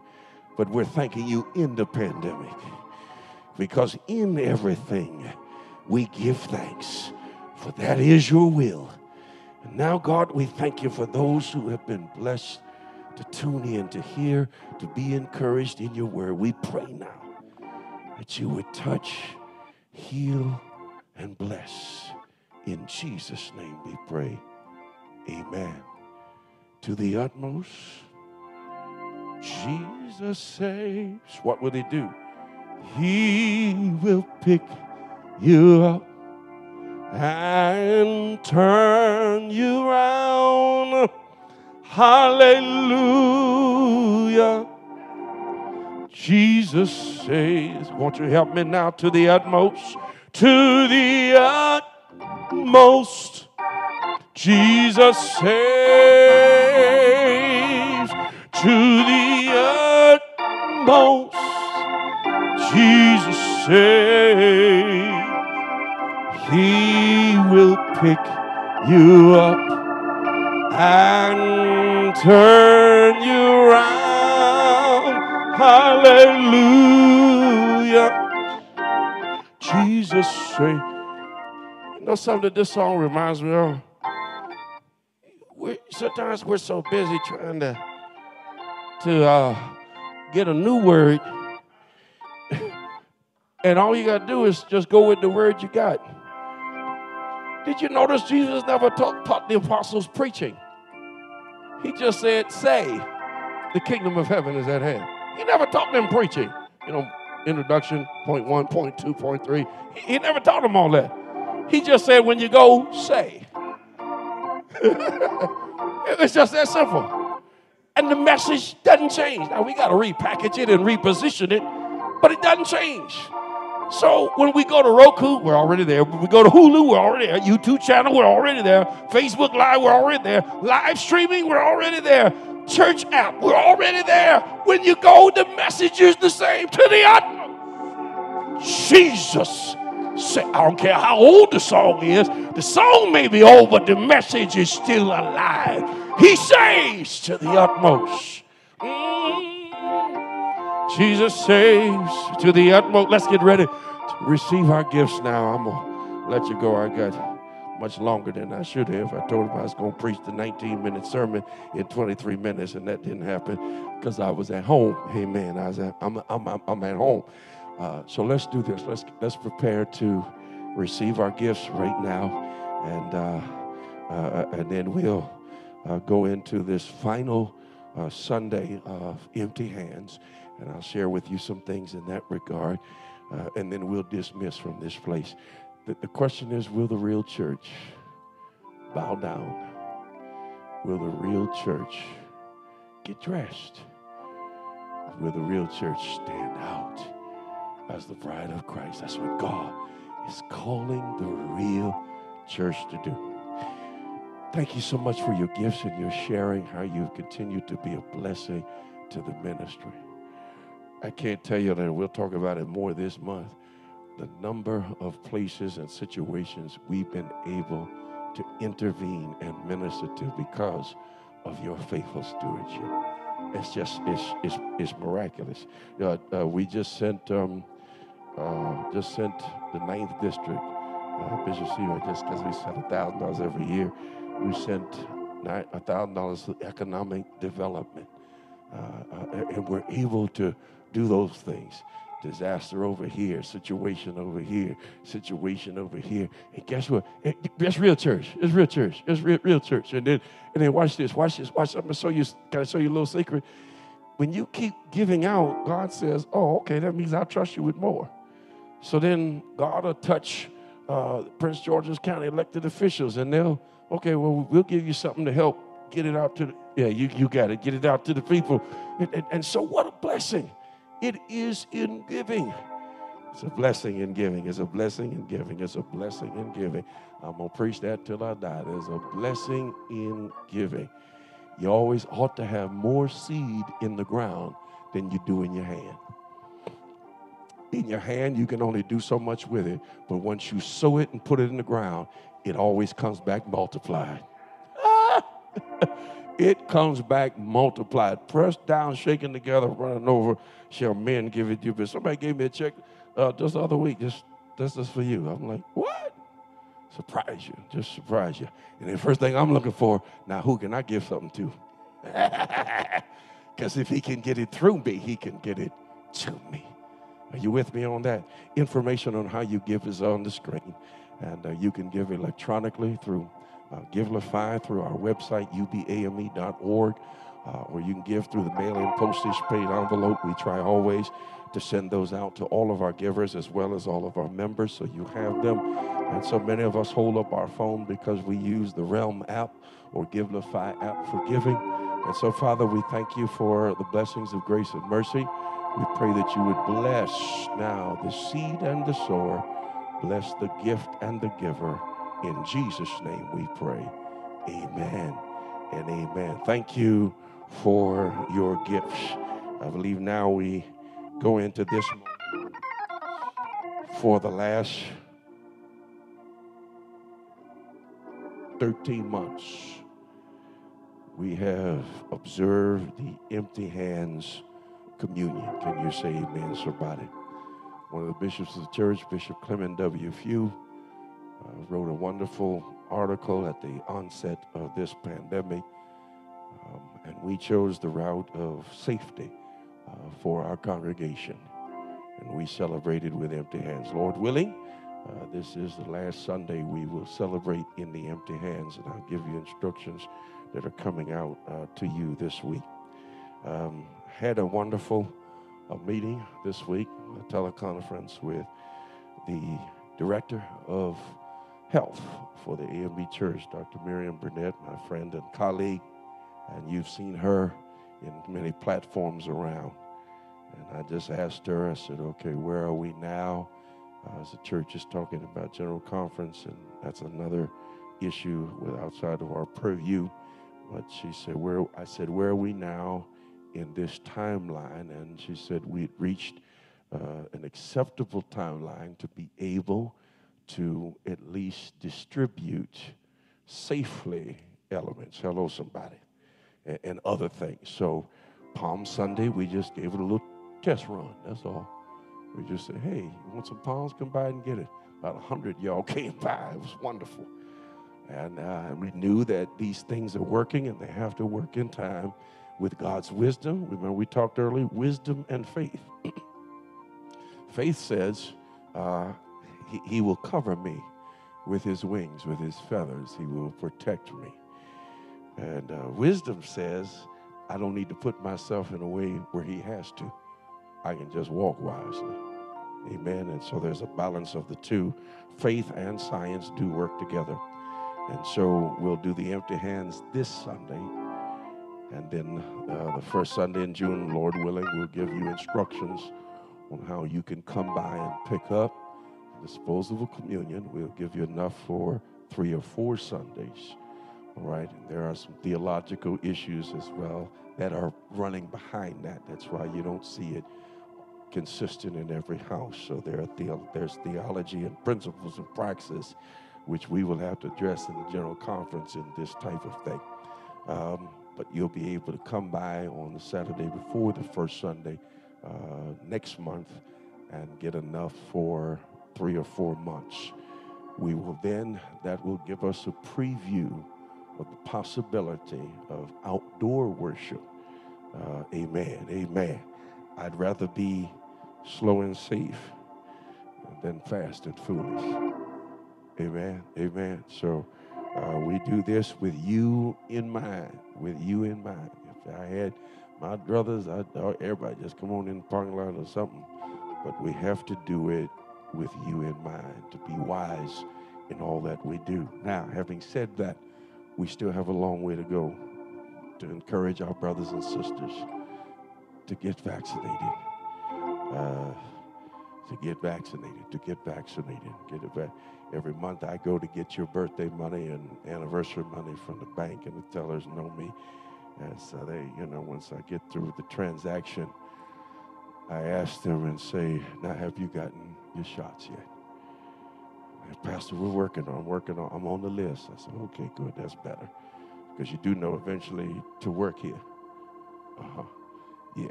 but we're thanking you in the pandemic. Because in everything we give thanks, for that is your will. And now, God, we thank you for those who have been blessed to tune in, to hear, to be encouraged in your word. We pray now that you would touch, heal, and bless. In Jesus' name we pray. Amen. To the utmost, Jesus saves. What will he do? He will pick you up and turn you around Hallelujah. Jesus says, Won't you help me now to the utmost? To the utmost. Jesus saves to the utmost. Jesus saves. He will pick you up and turn you around. Hallelujah. Jesus say, you know something that this song reminds me of? We're, sometimes we're so busy trying to to uh, get a new word, and all you got to do is just go with the word you got. Did you notice Jesus never taught, taught the apostles preaching? He just said, Say, the kingdom of heaven is at hand. He never taught them preaching. You know, introduction, point one, point two, point three. He, he never taught them all that. He just said, When you go, say. it's just that simple. And the message doesn't change. Now, we got to repackage it and reposition it, but it doesn't change. So when we go to Roku, we're already there. When we go to Hulu, we're already there. YouTube channel, we're already there. Facebook Live, we're already there. Live streaming, we're already there. Church app, we're already there. When you go, the message is the same to the utmost. Jesus said, I don't care how old the song is, the song may be old, but the message is still alive. He saves to the utmost. Mm. Jesus saves to the utmost. Let's get ready to receive our gifts now. I'm going to let you go. I got much longer than I should have. I told him I was going to preach the 19 minute sermon in 23 minutes, and that didn't happen because I was at home. Amen. I was at, I'm, I'm, I'm at home. Uh, so let's do this. Let's, let's prepare to receive our gifts right now, and, uh, uh, and then we'll uh, go into this final uh, Sunday of empty hands and I'll share with you some things in that regard, uh, and then we'll dismiss from this place. The, the question is will the real church bow down? Will the real church get dressed? Will the real church stand out as the bride of Christ? That's what God is calling the real church to do. Thank you so much for your gifts and your sharing, how you've continued to be a blessing to the ministry. I can't tell you that we'll talk about it more this month. The number of places and situations we've been able to intervene and minister to because of your faithful stewardship. It's just, it's, it's, it's miraculous. Uh, uh, we just sent, um, uh, just sent the ninth district, uh, Bishop Seaver, just because we sent $1,000 every year, we sent $1,000 to economic development. Uh, uh, and we're able to do those things. Disaster over here, situation over here, situation over here. And guess what? That's real church. It's real church. It's real, real church. And then, and then watch this. Watch this. Watch. I'm gonna show you. Can I show you a little secret? When you keep giving out, God says, "Oh, okay. That means I'll trust you with more." So then God will touch uh, Prince George's County elected officials, and they'll, okay, well, we'll give you something to help get it out to the, yeah, you, you got it, get it out to the people. And, and, and so, what a blessing. It is in giving. It's a blessing in giving. It's a blessing in giving. It's a blessing in giving. I'm going to preach that till I die. There's a blessing in giving. You always ought to have more seed in the ground than you do in your hand. In your hand, you can only do so much with it, but once you sow it and put it in the ground, it always comes back multiplied. it comes back multiplied, pressed down, shaken together, running over. Shall men give it you? But somebody gave me a check uh, just the other week. Just this is for you. I'm like, what? Surprise you, just surprise you. And the first thing I'm looking for now, who can I give something to? Because if he can get it through me, he can get it to me. Are you with me on that? Information on how you give is on the screen. And uh, you can give electronically through uh, Givelify through our website, ubame.org, uh, or you can give through the mail-in postage paid envelope. We try always to send those out to all of our givers as well as all of our members so you have them. And so many of us hold up our phone because we use the Realm app or Givelify app for giving. And so, Father, we thank you for the blessings of grace and mercy. We pray that you would bless now the seed and the sower, bless the gift and the giver. In Jesus' name we pray. Amen and amen. Thank you for your gifts. I believe now we go into this for the last 13 months. We have observed the empty hands communion. Can you say amen, somebody? One of the bishops of the church, Bishop Clement W. Fugh, uh, wrote a wonderful article at the onset of this pandemic um, and we chose the route of safety uh, for our congregation. And we celebrated with empty hands. Lord willing, uh, this is the last Sunday we will celebrate in the empty hands, and I'll give you instructions that are coming out uh, to you this week. Um, had a wonderful uh, meeting this week, a teleconference with the director of health for the AME Church, Dr. Miriam Burnett, my friend and colleague and you've seen her in many platforms around. And I just asked her, I said, okay, where are we now? Uh, as the church is talking about General Conference, and that's another issue with outside of our purview. But she said, where, I said, where are we now in this timeline? And she said, we'd reached uh, an acceptable timeline to be able to at least distribute safely elements. Hello, somebody and, and other things. So, Palm Sunday, we just gave it a little test run. That's all. We just said, hey, you want some palms? Come by and get it. About 100 y'all came by. It was wonderful. And uh, we knew that these things are working and they have to work in time with God's wisdom. Remember, we talked earlier wisdom and faith. faith says, uh, he, he will cover me with his wings, with his feathers. He will protect me. And uh, wisdom says, I don't need to put myself in a way where he has to. I can just walk wisely. Amen. And so there's a balance of the two. Faith and science do work together. And so we'll do the empty hands this Sunday. And then uh, the first Sunday in June, Lord willing, we'll give you instructions on how you can come by and pick up disposable communion. We'll give you enough for three or four Sundays. All right, and there are some theological issues as well that are running behind that. That's why you don't see it consistent in every house. So there are the, there's theology and principles and praxis, which we will have to address in the general conference in this type of thing. Um, but you'll be able to come by on the Saturday before the first Sunday uh, next month and get enough for three or four months. We will then, that will give us a preview of the possibility of outdoor worship. Uh, amen. Amen. I'd rather be slow and safe than fast and foolish. Amen. Amen. So uh, we do this with you in mind. With you in mind. If I had my brothers, I'd, everybody just come on in the parking lot or something. But we have to do it with you in mind to be wise in all that we do. Now, having said that, we still have a long way to go to encourage our brothers and sisters to get vaccinated. Uh, to get vaccinated, to get vaccinated, get it back. Every month I go to get your birthday money and anniversary money from the bank, and the tellers know me. And so they, you know, once I get through the transaction, I ask them and say, Now, have you gotten your shots yet? Pastor, we're working on, working on, I'm on the list. I said, okay, good, that's better. Because you do know eventually to work here. Uh-huh. Yeah.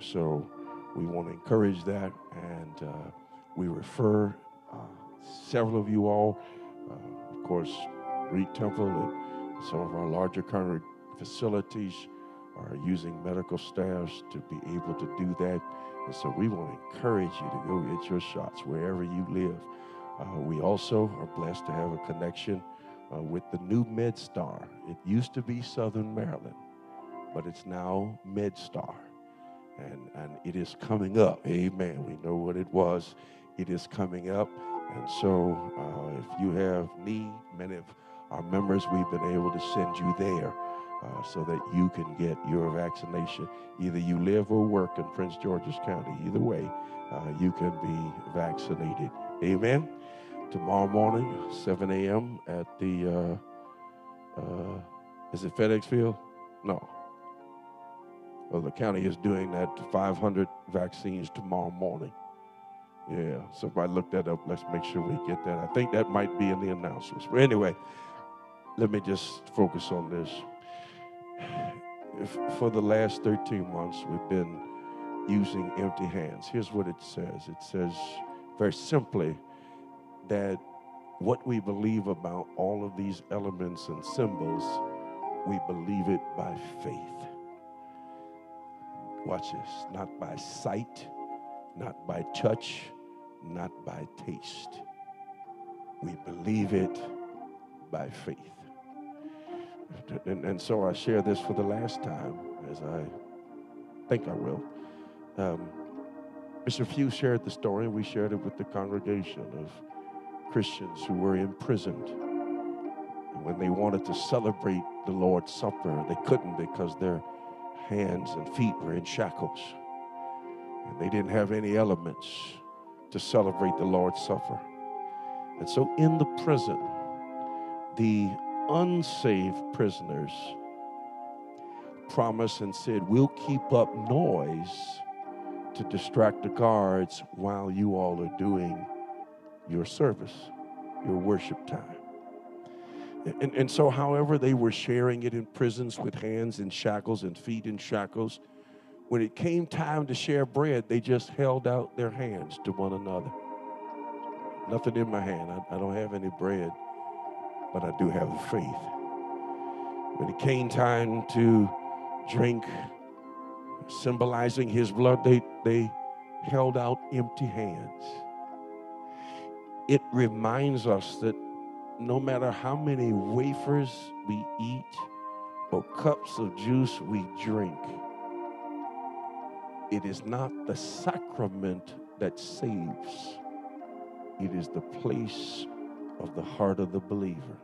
So we want to encourage that, and uh, we refer uh, several of you all, uh, of course, Reid Temple and some of our larger current facilities are using medical staffs to be able to do that. And so we want to encourage you to go get your shots wherever you live. Uh, we also are blessed to have a connection uh, with the new MedStar. It used to be Southern Maryland, but it's now MedStar. And, and it is coming up. Amen. We know what it was. It is coming up. And so uh, if you have need, many of our members, we've been able to send you there uh, so that you can get your vaccination. Either you live or work in Prince George's County. Either way, uh, you can be vaccinated. Amen. Tomorrow morning, 7 a.m. at the, uh, uh, is it FedEx Field? No. Well, the county is doing that 500 vaccines tomorrow morning. Yeah, so if I look that up, let's make sure we get that. I think that might be in the announcements. But anyway, let me just focus on this. For the last 13 months, we've been using empty hands. Here's what it says it says very simply that what we believe about all of these elements and symbols, we believe it by faith. Watch this, not by sight, not by touch, not by taste. We believe it by faith. And, and so I share this for the last time, as I think I will. Um, Mr. Fugh shared the story, and we shared it with the congregation of Christians who were imprisoned. And when they wanted to celebrate the Lord's Supper, they couldn't because their hands and feet were in shackles. And they didn't have any elements to celebrate the Lord's Supper. And so in the prison, the unsaved prisoners promised and said, We'll keep up noise to distract the guards while you all are doing your service, your worship time. And, and so, however, they were sharing it in prisons with hands in shackles and feet in shackles. When it came time to share bread, they just held out their hands to one another. Nothing in my hand. I, I don't have any bread, but I do have faith. When it came time to drink, symbolizing his blood, they, they held out empty hands. It reminds us that no matter how many wafers we eat or cups of juice we drink, it is not the sacrament that saves, it is the place of the heart of the believer.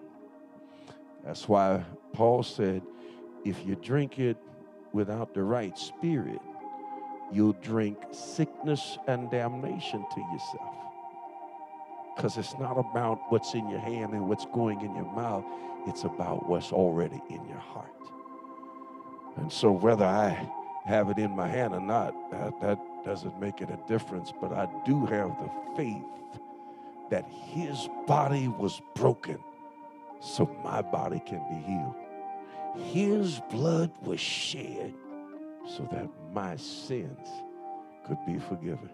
That's why Paul said, if you drink it without the right spirit, you'll drink sickness and damnation to yourself because it's not about what's in your hand and what's going in your mouth, it's about what's already in your heart. And so, whether I have it in my hand or not, that, that doesn't make it a difference, but I do have the faith that his body was broken so my body can be healed. His blood was shed so that my sins could be forgiven.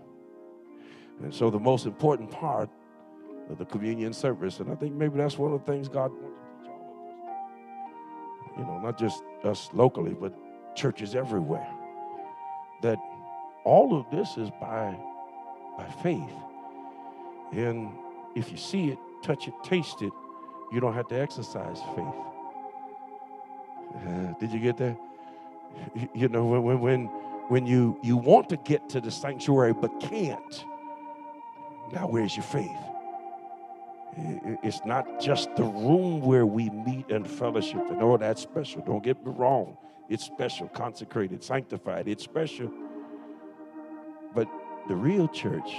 And so, the most important part of the communion service. And I think maybe that's one of the things God wants to teach all of us. You know, not just us locally, but churches everywhere. That all of this is by, by faith. And if you see it, touch it, taste it, you don't have to exercise faith. Uh, did you get that? You know, when, when, when you, you want to get to the sanctuary but can't, now where's your faith? It's not just the room where we meet and fellowship. And all that's special. Don't get me wrong. It's special, consecrated, sanctified. It's special. But the real church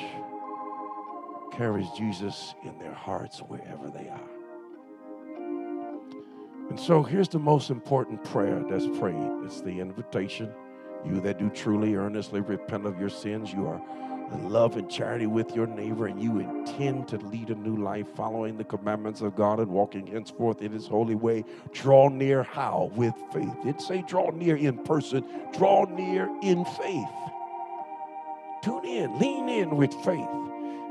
carries Jesus in their hearts wherever they are. And so here's the most important prayer that's prayed it's the invitation. You that do truly, earnestly repent of your sins, you are and love and charity with your neighbor, and you intend to lead a new life following the commandments of God and walking henceforth in his holy way, draw near how? With faith. It say draw near in person, draw near in faith. Tune in, lean in with faith,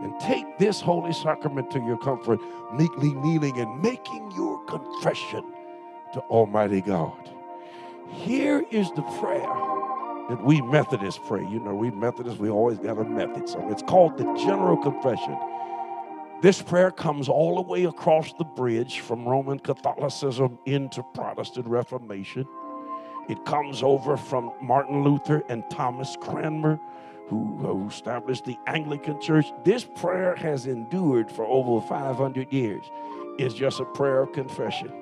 and take this holy sacrament to your comfort, meekly kneeling and making your confession to Almighty God. Here is the prayer that we Methodists pray. You know, we Methodists, we always got a method. So it's called the General Confession. This prayer comes all the way across the bridge from Roman Catholicism into Protestant Reformation. It comes over from Martin Luther and Thomas Cranmer, who, who established the Anglican Church. This prayer has endured for over 500 years. It's just a prayer of confession.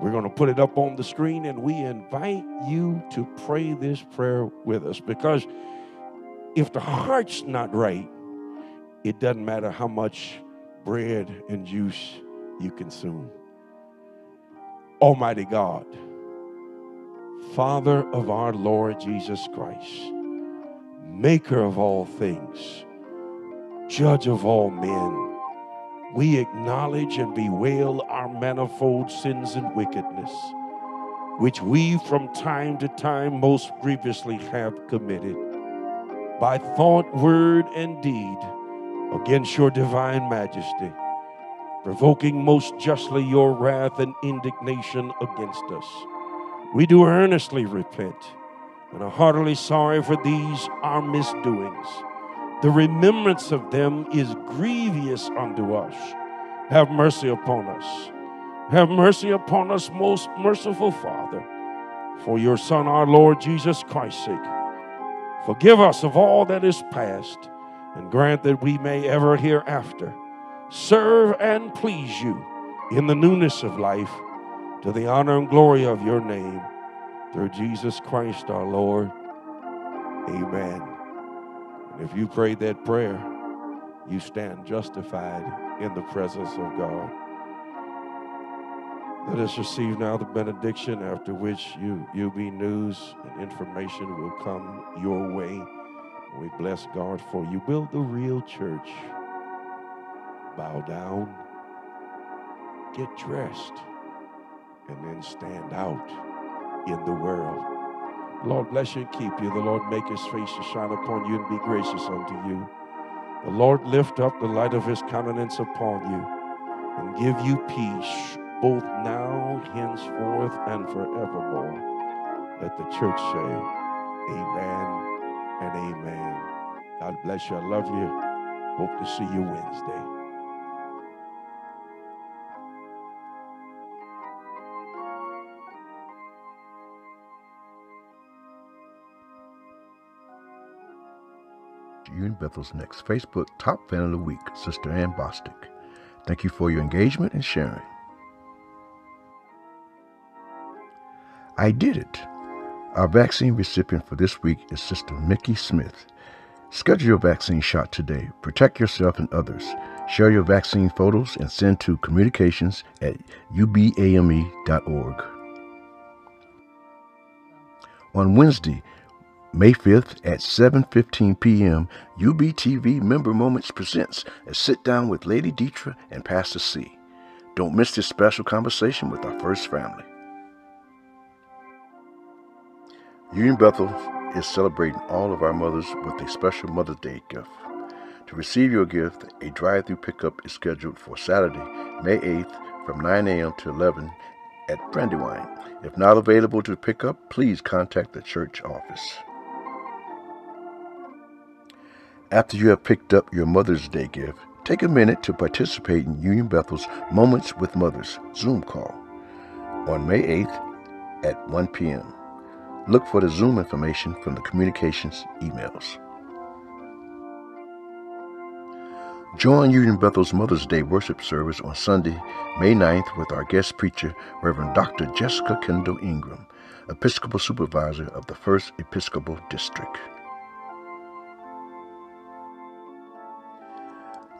We're going to put it up on the screen and we invite you to pray this prayer with us because if the heart's not right, it doesn't matter how much bread and juice you consume. Almighty God, Father of our Lord Jesus Christ, Maker of all things, Judge of all men, we acknowledge and bewail our manifold sins and wickedness, which we from time to time most grievously have committed by thought, word, and deed against your divine majesty, provoking most justly your wrath and indignation against us. We do earnestly repent and are heartily sorry for these our misdoings the remembrance of them is grievous unto us. Have mercy upon us. Have mercy upon us, most merciful Father, for your Son, our Lord Jesus Christ's sake. Forgive us of all that is past, and grant that we may ever hereafter serve and please you in the newness of life to the honor and glory of your name. Through Jesus Christ our Lord. Amen. And if you prayed that prayer, you stand justified in the presence of God. Let us receive now the benediction, after which you UB news and information will come your way. We bless God for you. Build the real church. Bow down, get dressed, and then stand out in the world. Lord bless you and keep you. The Lord make his face to shine upon you and be gracious unto you. The Lord lift up the light of his countenance upon you and give you peace, both now, henceforth, and forevermore. Let the church say, Amen and Amen. God bless you. I love you. Hope to see you Wednesday. Union Bethel's next Facebook Top Fan of the Week, Sister Ann Bostic. Thank you for your engagement and sharing. I did it. Our vaccine recipient for this week is Sister Mickey Smith. Schedule your vaccine shot today. Protect yourself and others. Share your vaccine photos and send to communications at ubame.org. On Wednesday, May 5th at 7:15 p.m., UBTV Member Moments presents a sit down with Lady Dietra and Pastor C. Don't miss this special conversation with our first family. Union Bethel is celebrating all of our mothers with a special Mother's Day gift. To receive your gift, a drive-through pickup is scheduled for Saturday, May 8th from 9 a.m. to 11 at Brandywine. If not available to pick up, please contact the church office. After you have picked up your Mother's Day gift, take a minute to participate in Union Bethel's Moments with Mothers Zoom call on May 8th at 1 p.m. Look for the Zoom information from the communications emails. Join Union Bethel's Mother's Day worship service on Sunday, May 9th with our guest preacher, Reverend Dr. Jessica Kendall Ingram, Episcopal Supervisor of the 1st Episcopal District.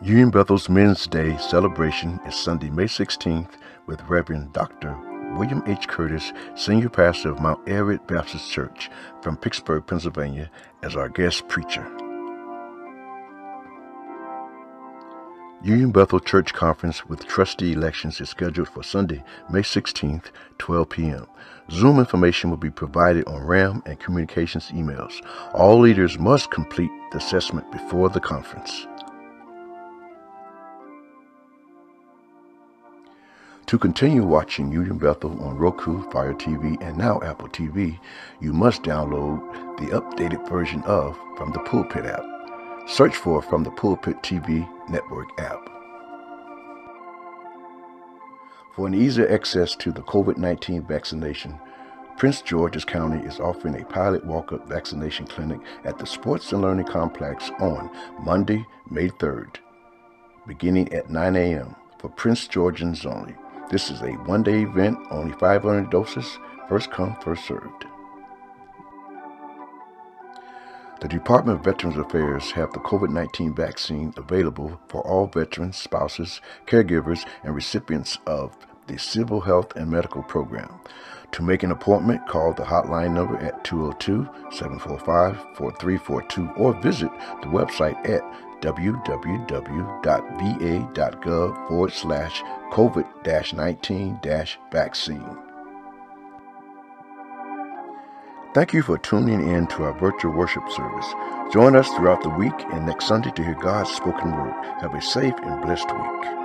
Union Bethel's Men's Day celebration is Sunday, May 16th with Reverend Dr. William H. Curtis, Senior Pastor of Mount Ararat Baptist Church from Pittsburgh, Pennsylvania, as our guest preacher. Union Bethel Church Conference with Trustee Elections is scheduled for Sunday, May 16th, 12 p.m. Zoom information will be provided on RAM and communications emails. All leaders must complete the assessment before the conference. To continue watching Union Bethel on Roku, Fire TV, and now Apple TV, you must download the updated version of From the Pulpit app. Search for From the Pulpit TV Network app. For an easier access to the COVID 19 vaccination, Prince George's County is offering a pilot walk up vaccination clinic at the Sports and Learning Complex on Monday, May 3rd, beginning at 9 a.m. for Prince Georgians only. This is a one day event, only 500 doses, first come, first served. The Department of Veterans Affairs have the COVID-19 vaccine available for all veterans, spouses, caregivers, and recipients of the Civil Health and Medical Program. To make an appointment, call the hotline number at 202-745-4342 or visit the website at www.va.gov forward slash COVID 19 Thank you for tuning in to our virtual worship service. Join us throughout the week and next Sunday to hear God's spoken word. Have a safe and blessed week.